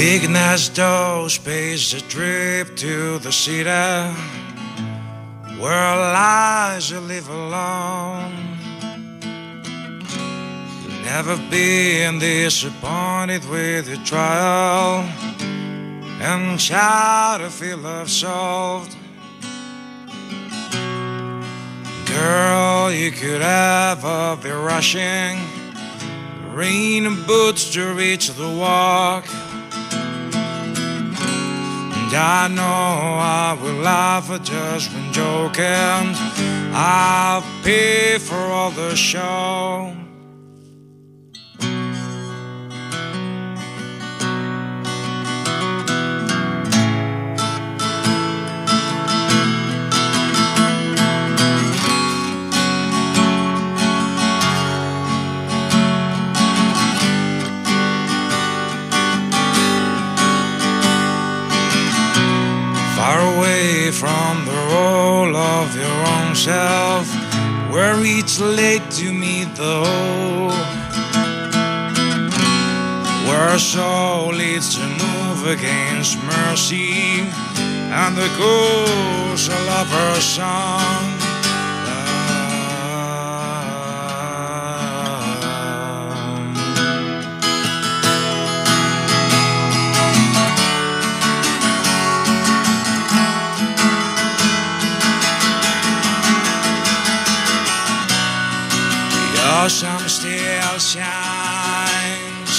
Weakness those pays a trip to the city where lies you live alone. Never been disappointed with your trial and try to feel love solved. Girl, you could ever be rushing, rain boots to reach the walk. And I know I will laugh at just one joke, and I'll pay for all the show. From the role of your own self, where each late to meet the whole. Where soul leads to move against mercy, and the ghost of lover's song. Sun still shines.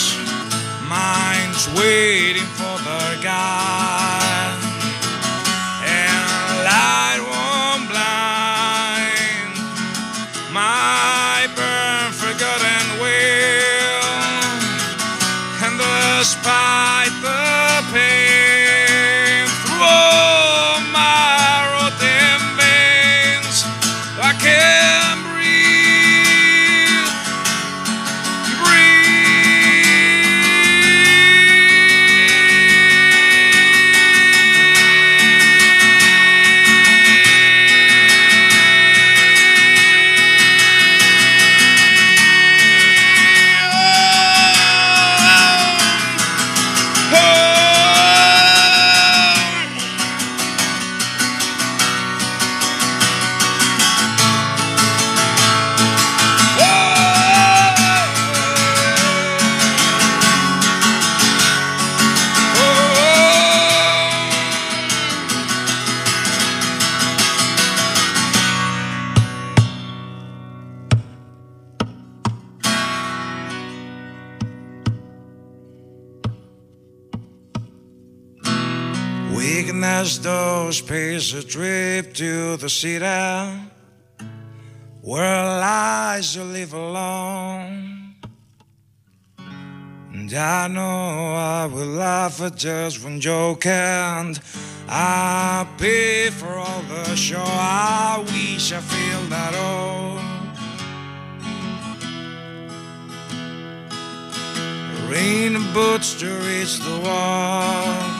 Mine's waiting for the guy. And light won't blind my burn forgotten will. And despite the Weakness those pays a trip to the city where lies you live alone. And I know I will laugh at just one joke and I pay for all the show. I wish I feel that old. Rain boots to reach the wall.